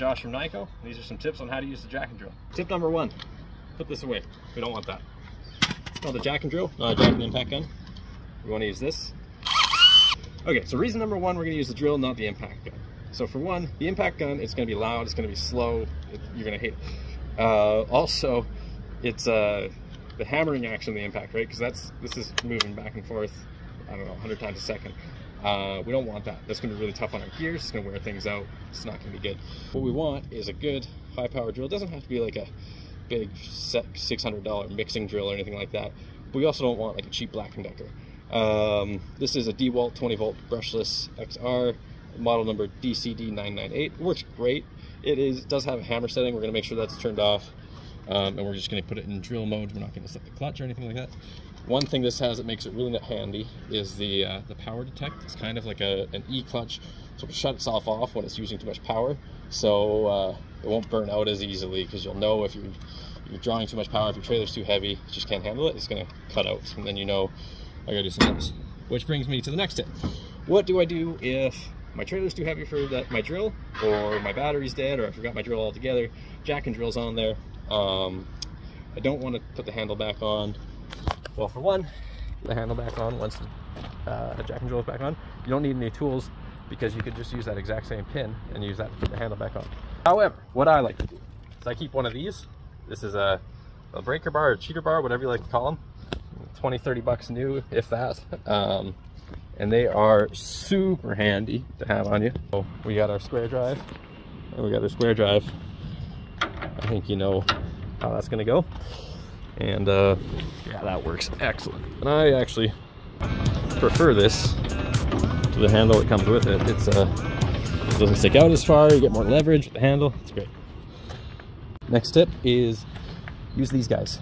Josh from NighCo. These are some tips on how to use the jack and drill. Tip number one, put this away. We don't want that. It's called a jack and drill, not a jack and impact gun. We want to use this. Okay, so reason number one, we're going to use the drill, not the impact gun. So for one, the impact gun, it's going to be loud, it's going to be slow, it, you're going to hate it. Uh, also, it's uh, the hammering action of the impact, right? Because that's this is moving back and forth, I don't know, 100 times a second. Uh, we don't want that. That's going to be really tough on our gears. It's going to wear things out. It's not going to be good. What we want is a good high power drill. It doesn't have to be like a big $600 mixing drill or anything like that. But we also don't want like a cheap Black and Decker. Um, this is a DeWalt 20 volt brushless XR model number DCD998. It works great. It is does have a hammer setting. We're going to make sure that's turned off. Um, and we're just going to put it in drill mode. We're not going to set the clutch or anything like that. One thing this has that makes it really handy is the uh, the power detect. It's kind of like a, an E-clutch, so it shuts itself off when it's using too much power. So uh, it won't burn out as easily because you'll know if you're, you're drawing too much power, if your trailer's too heavy, you just can't handle it, it's going to cut out. And then you know, I got to do something else. Which brings me to the next tip. What do I do if my trailer's too heavy for that my drill, or my battery's dead, or I forgot my drill altogether? Jack and drill's on there. Um, I don't want to put the handle back on well, for one, the handle back on once the uh, jack and drill is back on. You don't need any tools because you could just use that exact same pin and use that to put the handle back on. However, what I like to do is I keep one of these. This is a, a breaker bar or cheater bar, whatever you like to call them. 20, 30 bucks new, if that. Um, and they are super handy to have on you. So we got our square drive and we got our square drive. I think you know how that's gonna go and uh, yeah that works. Excellent. And I actually prefer this to the handle that comes with it. It's uh it doesn't stick out as far. You get more leverage with the handle. It's great. Next tip is use these guys.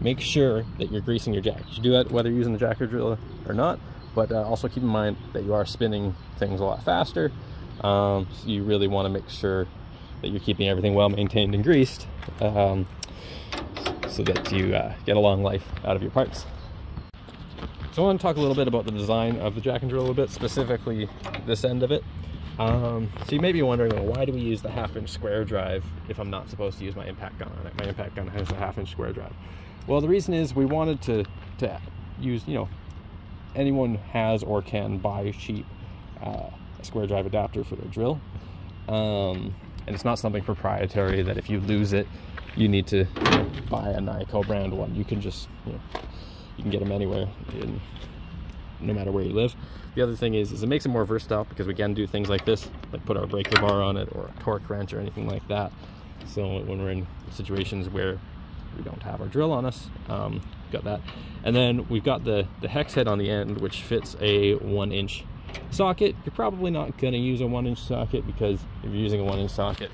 Make sure that you're greasing your jack. You do that whether you're using the jack or drill or not but uh, also keep in mind that you are spinning things a lot faster. Um, so you really want to make sure that you're keeping everything well maintained and greased. Um, so that you uh, get a long life out of your parts. So I want to talk a little bit about the design of the jack and drill a little bit, specifically this end of it. Um, so you may be wondering, well, why do we use the half inch square drive if I'm not supposed to use my impact gun on it? My impact gun has a half inch square drive. Well, the reason is we wanted to, to use, you know, anyone has or can buy cheap uh, a square drive adapter for their drill. Um, and it's not something proprietary that if you lose it, you need to buy a NighCo brand one. You can just, you know, you can get them anywhere, in, no matter where you live. The other thing is, is it makes it more versatile because we can do things like this, like put our breaker bar on it or a torque wrench or anything like that. So when we're in situations where we don't have our drill on us, um, got that. And then we've got the, the hex head on the end, which fits a one inch socket. You're probably not gonna use a one inch socket because if you're using a one inch socket,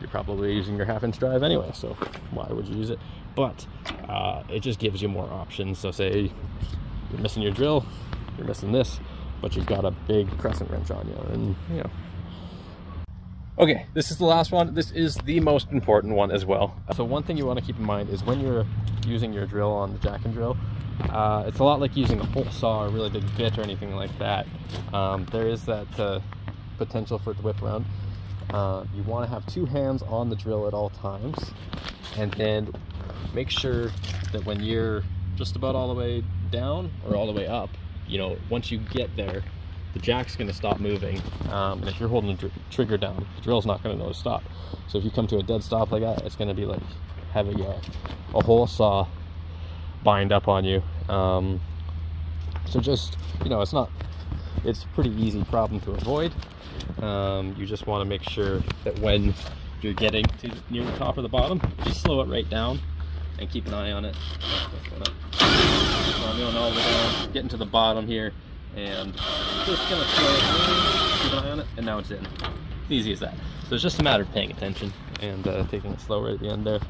you're probably using your half inch drive anyway, so why would you use it? But uh, it just gives you more options. So say you're missing your drill, you're missing this, but you've got a big crescent wrench on you, and you know. Okay, this is the last one. This is the most important one as well. So one thing you want to keep in mind is when you're using your drill on the jack and drill, uh, it's a lot like using a hole saw or a really big bit or anything like that. Um, there is that uh, potential for it to whip around. Uh, you want to have two hands on the drill at all times and then make sure that when you're just about all the way down or all the way up you know once you get there the jack's going to stop moving um, and if you're holding the trigger down the drill's not going to know to stop. So if you come to a dead stop like that it's going to be like having a, a saw bind up on you. Um, so just you know it's not it's a pretty easy problem to avoid. Um, you just want to make sure that when you're getting to near the top or the bottom, just slow it right down and keep an eye on it. So I'm going all the way down, getting to the bottom here, and just gonna slow it keep an eye on it, and now it's in. Easy as that. So it's just a matter of paying attention and uh, taking it slow right at the end there.